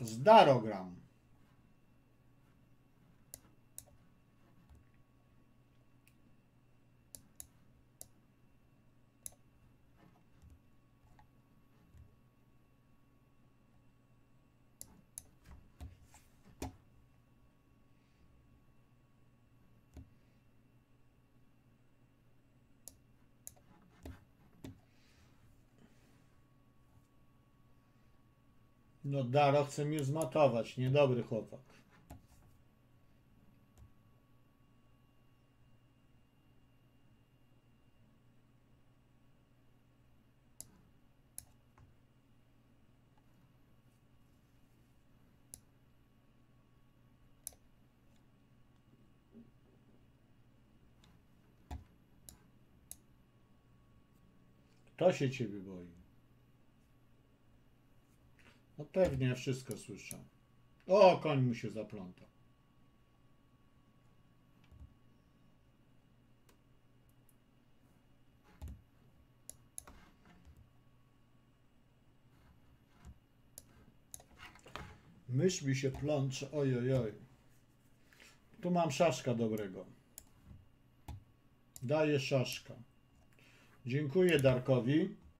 Zdarogram. No Daro chce mnie zmatować, niedobry chłopak. Kto się ciebie boi? No pewnie wszystko słyszę. O, koń mu się zaplątał. Mysz mi się plącze, oj, oj, oj. Tu mam szaszka dobrego. Daję szaszka. Dziękuję Darkowi.